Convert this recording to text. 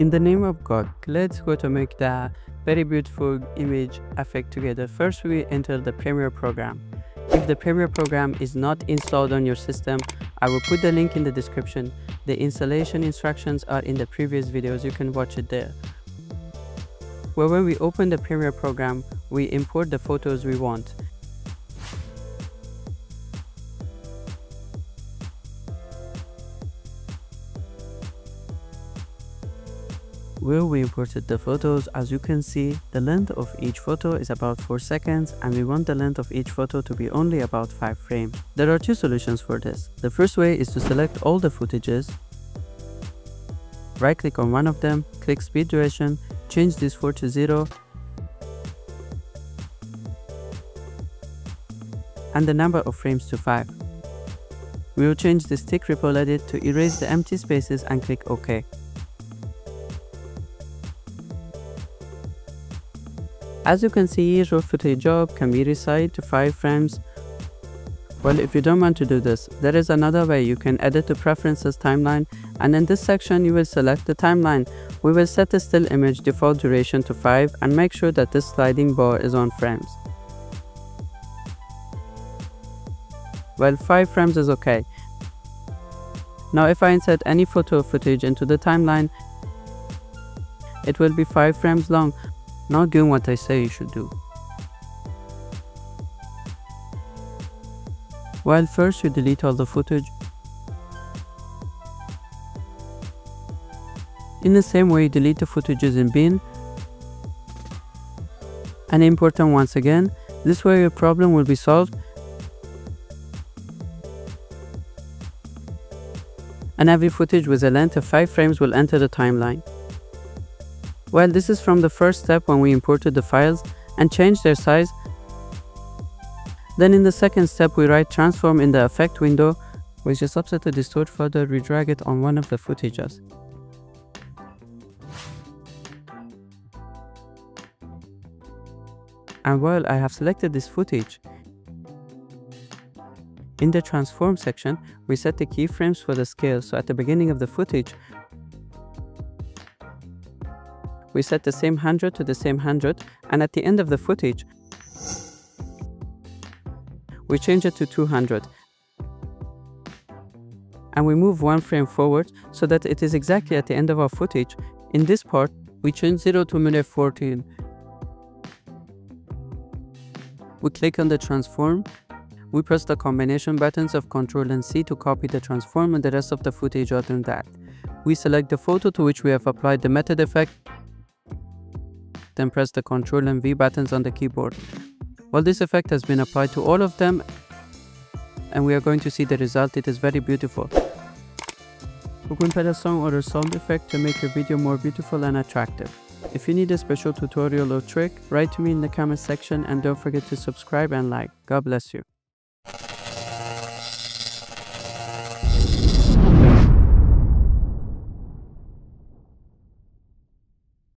In the name of God, let's go to make the very beautiful image effect together. First, we enter the Premiere program. If the Premiere program is not installed on your system, I will put the link in the description. The installation instructions are in the previous videos, you can watch it there. Well, when we open the Premiere program, we import the photos we want. Where we imported the photos, as you can see, the length of each photo is about 4 seconds and we want the length of each photo to be only about 5 frames. There are two solutions for this. The first way is to select all the footages, right click on one of them, click speed duration, change this 4 to 0 and the number of frames to 5. We will change the stick ripple edit to erase the empty spaces and click OK. As you can see, raw footage job can be resized to 5 frames. Well, if you don't want to do this, there is another way. You can edit the preferences timeline and in this section you will select the timeline. We will set the still image default duration to 5 and make sure that this sliding bar is on frames. Well, 5 frames is okay. Now if I insert any photo footage into the timeline, it will be 5 frames long not doing what I say you should do. Well, first you delete all the footage. In the same way, you delete the footages in bin and import them once again. This way your problem will be solved and every footage with a length of 5 frames will enter the timeline. Well, this is from the first step when we imported the files and changed their size. Then in the second step, we write transform in the effect window, which is subset to distort further, redrag it on one of the footages. And while I have selected this footage, in the transform section, we set the keyframes for the scale. So at the beginning of the footage, we set the same 100 to the same 100 and at the end of the footage we change it to 200 and we move one frame forward so that it is exactly at the end of our footage. In this part, we change 0 to minute 14. We click on the transform. We press the combination buttons of Ctrl and C to copy the transform and the rest of the footage other than that. We select the photo to which we have applied the method effect then press the Ctrl and V buttons on the keyboard. Well, this effect has been applied to all of them and we are going to see the result. It is very beautiful. We can put a song or a sound effect to make your video more beautiful and attractive. If you need a special tutorial or trick, write to me in the comment section and don't forget to subscribe and like. God bless you.